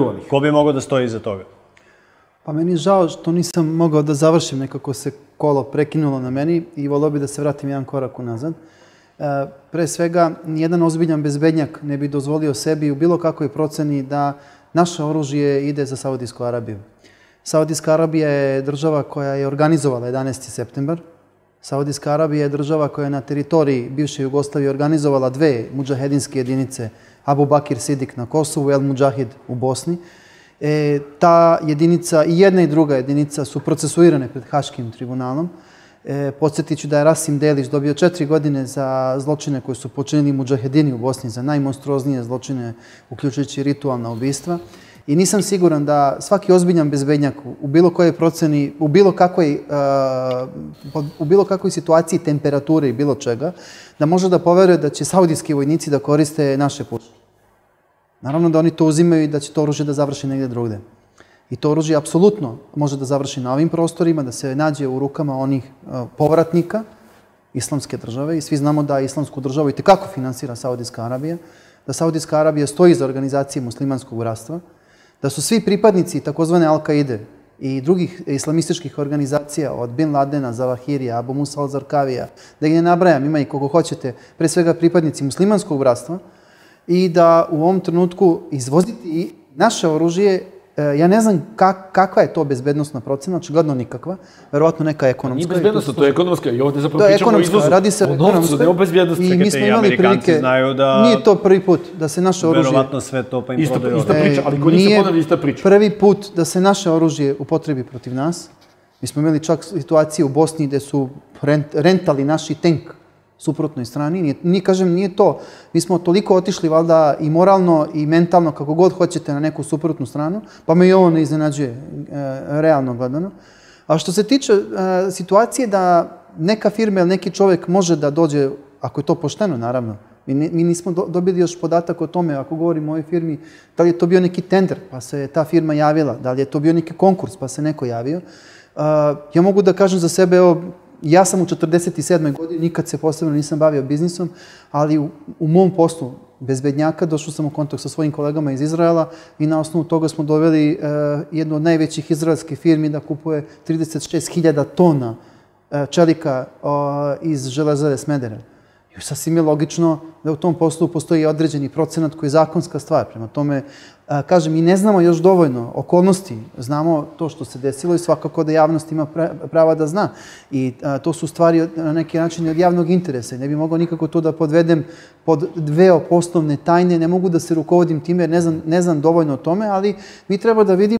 privilegovanih. Ko bi mogao da stoji iza toga? Pa meni je žao što nisam mogao da završim, nekako se kolo prekinulo na meni i volio bi da se vratim jedan korak unazad. E, pre svega, nijedan ozbiljan bezbednjak ne bi dozvolio sebi u bilo kakvoj proceni da naše oružje ide za Saudijsku Arabiju. Saudijska Arabija je država koja je organizovala 11. septembar. Saudijska Arabija je država koja je na teritoriji bivše Jugoslavije organizovala dve muđahedinske jedinice, Abu Bakir Sidik na Kosovu, El Mujahid u Bosni. E, ta jedinica i jedna i druga jedinica su procesuirane pred Haškim tribunalom. E, podsjetit ću da je Rasim Delić dobio četiri godine za zločine koje su počinili muđahedini u Bosni, za najmonstruoznije zločine, uključujući ritualna ubistva. I nisam siguran da svaki ozbiljan bezbednjak u bilo kojoj proceni, u bilo kakvoj, uh, u bilo kakvoj situaciji temperature i bilo čega, da može da poveruje da će saudijski vojnici da koriste naše puške. Naravno da oni to uzimaju i da će to oružje da završi negde drugde. I to oružje apsolutno može da završi na ovim prostorima, da se nađe u rukama onih uh, povratnika islamske države i svi znamo da islamsku državu i tekako finansira Saudijska Arabija, da Saudijska Arabija stoji za organizacije muslimanskog bratstva, da su svi pripadnici takozvane Al-Qaide i drugih islamističkih organizacija, od Bin Ladena, Zavahirija, Abu Musa al-Zarkavija, da ih ne nabrajam, ima i kogo hoćete, pre svega pripadnici muslimanskog bratstva, i da u ovom trenutku izvoziti naše oružje ja ne znam kak, kakva je to bezbednostna procena, očigledno nikakva, verovatno neka ekonomska. Nije bezbednostna, to je ekonomska i ovde zapravo to pričamo o izvozu. Radi se o novcu, ne o bezbednosti. I mi smo imali prilike, znaju da... nije to prvi put da se naše oružje... Verovatno sve to pa im ista, prodaju. Ista priča, ali kod njih se ponavlja ista priča. prvi put da se naše oružje upotrebi protiv nas. Mi smo imali čak situacije u Bosni gde su rent, rentali naši tank suprotnoj strani. Nije, nije, kažem, nije to. Mi smo toliko otišli, valjda, i moralno i mentalno, kako god hoćete, na neku suprotnu stranu, pa me i ovo ne iznenađuje, e, realno gledano. A što se tiče e, situacije da neka firma ili neki čovek može da dođe, ako je to pošteno, naravno, Mi, mi nismo do, dobili još podatak o tome, ako govorimo o ovoj firmi, da li je to bio neki tender, pa se ta firma javila, da li je to bio neki konkurs, pa se neko javio. Uh, ja mogu da kažem za sebe, evo, ja sam u 47. godini, nikad se posebno nisam bavio biznisom, ali u, u mom poslu bezbednjaka došao sam u kontakt sa svojim kolegama iz Izraela i na osnovu toga smo doveli uh, jednu od najvećih izraelskih firmi da kupuje 36.000 tona uh, čelika uh, iz železare Smedereva. I sasvim je logično da u tom poslu postoji određeni procenat koji je zakonska stvar. Prema tome, kažem, mi ne znamo još dovoljno okolnosti, znamo to što se desilo i svakako da javnost ima prava da zna. I to su stvari na neki način od javnog interesa i ne bi mogao nikako to da podvedem pod dveo poslovne tajne, ne mogu da se rukovodim time jer ne znam, ne znam dovoljno o tome, ali mi treba da vidimo